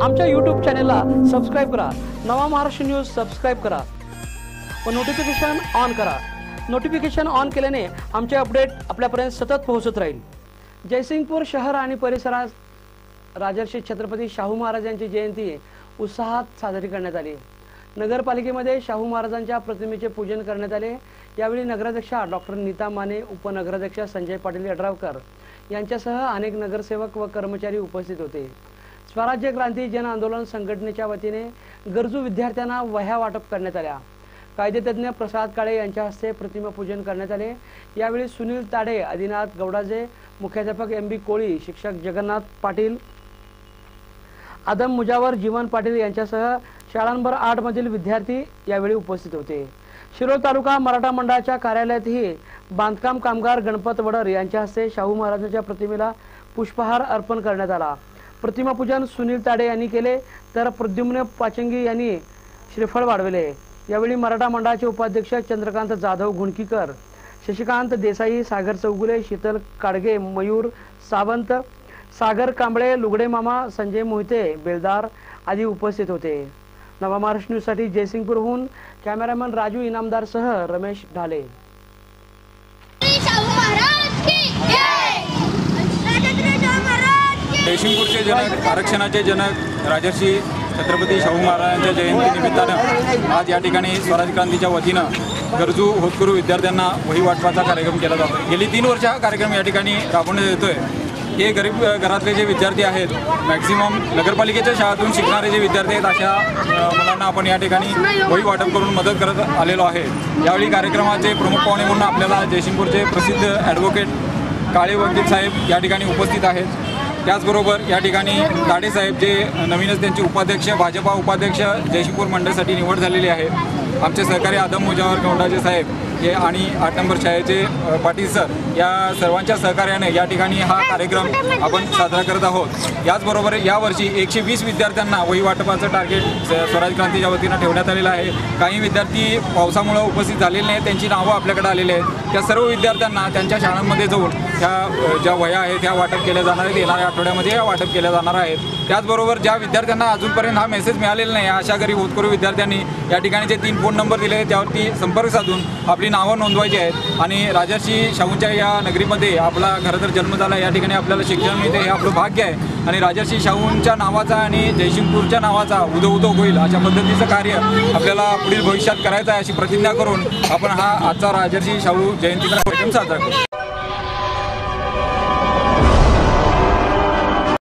आमच्या यूट्यूब चॅनेलला सबस्क्राईब करा. नवा महाराष्ट्र न्यूज सबस्क्राईब करा. व नोटिफिकेशन ऑन करा. नोटिफिकेशन ऑन केल्याने आमचे अपडेट आपल्यापर्यंत सतत पोहोचत राहील. जयसिंगपूर शहर आणि परिसरात राजर्षी छत्रपती शाहू महाराजांची जयंती उत्साहात साजरी करण्यात आली. नगरपालिकेमध्ये शाहू महाराजांच्या प्रतिमेचे पूजन करण्यात आले. यावेळी नगराध्यक्षा डॉक्टर नीता माने उपनगराध्यक्षा संजय पाटील यड्रावकर यांच्यासह अनेक नगरसेवक व कर्मचारी उपस्थित होते. स्वराज्य क्रांती जन आंदोलन संघटनेच्या वतीने गरजू विद्यार्थ्यांना वह्या वाटप करण्यात आल्या. कायदेतज्ञ प्रसाद काळे यांच्या हस्ते प्रतिमापूजन करण्यात आले. यावेळी सुनील ताडे आदिनाथ गौडाजे मुख्याध्यापक एम बी कोळी शिक्षक जगन्नाथ पाटील आदम मुजावर जीवन पाटील यांच्यासह शाळांभर आठमधील आठ मधील विद्यार्थी यावेळी उपस्थित होते. शिरोळ तालुका मराठा मंडळाच्या कार्यालयातही बांधकाम कामगार गणपत वडर यांच्या हस्ते शाहू महाराजांच्या प्रतिमेला पुष्पहार अर्पण करण्यात आला. प्रतिमा पूजन सुनील ताडे यांनी केले. तर प्रद्युम्न पाचंगी यांनी श्रीफळ वाढविले. यावेळी मराठा मंडळाचे उपाध्यक्ष चंद्रकांत जाधव गुणकीकर शशिकांत देसाई सागर चौगुले शीतल काडगे मयूर सावंत सागर कांबळे लुगडे मामा संजय मोहिते बेलदार आदी उपस्थित होते. नवा महाराष्ट्र न्यूजसाठी जयसिंगपूरहून कॅमेरामॅन राजू इनामदारसह रमेश ढाले. जयसिंगपूरचे जनक आरक्षणाचे जनक राजर्षी छत्रपती शाहू महाराजांच्या जयंतीनिमित्तानं आज या ठिकाणी स्वराज क्रांतीच्या वतीनं गरजू होतकरू विद्यार्थ्यांना वही वाटपाचा कार्यक्रम केला जातो गेली तीन वर्ष हा कार्यक्रम या ठिकाणी राबवण्यात येतोय. हे गरीब घरातले जे विद्यार्थी आहेत मॅक्झिमम नगरपालिकेच्या शाळेतून शिकणारे जे विद्यार्थी आहेत अशा मुलांना आपण या ठिकाणी वही वाटप करून मदत करत आलेलो आहे. यावेळी कार्यक्रमाचे प्रमुख पाहुणे म्हणून आपल्याला जयसिंगपूरचे प्रसिद्ध ॲडव्होकेट काळे वकील साहेब या ठिकाणी उपस्थित आहेत. त्याचबरोबर या ठिकाणी दाडेसाहेब जे नवीनच त्यांचे उपाध्यक्ष भाजपा उपाध्यक्ष जयशीपूर मंडळासाठी निवड झालेली आहे. आमचे सहकारी आदम मुजावर गौंडाचे साहेब हे आणि आठ नंबर शाळेचे पाटील सर या सर्वांच्या सहकार्याने या ठिकाणी हा कार्यक्रम आपण साजरा करत आहोत. याचबरोबर यावर्षी एकशे वीस विद्यार्थ्यांना वही वाटपाचं टार्गेट स्वराज क्रांतीच्या वतीनं ठेवण्यात आलेलं आहे. काही विद्यार्थी पावसामुळं उपस्थित झालेले नाहीत त्यांची नावं आपल्याकडे आलेली आहेत. त्या सर्व विद्यार्थ्यांना त्यांच्या शाळांमध्ये जाऊन ह्या अ, ज्या वह्या आहेत ह्या वाटप केल्या जाणार आहेत येणाऱ्या आठवड्यामध्ये वाटप केल्या जाणार आहेत. त्याचबरोबर ज्या विद्यार्थ्यांना अजूनपर्यंत हा मेसेज मिळालेला नाही अशा गरीब होतकरू विद्यार्थ्यांनी या ठिकाणी जे तीन फोन नंबर दिले आहेत त्यावरती संपर्क साधून आपली नावं नोंदवायची आहेत. आणि राजर्षी शाहूंच्या या नगरीमध्ये आपला खरं तर जन्म झाला या ठिकाणी आपल्याला शिक्षण मिळते हे आपलं भाग्य आहे. आणि राजर्षी शाहूंच्या नावाचा आणि जयसिंगपूरच्या नावाचा उदो उदो होईल अशा पद्धतीचं कार्य आपल्याला पुढील भविष्यात करायचं आहे अशी प्रतिज्ञा करून आपण हा आजचा राजर्षी शाहू जयंतीचा कार्यक्रम साजरा करू.